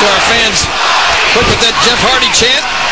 to our fans look at that Jeff Hardy chant.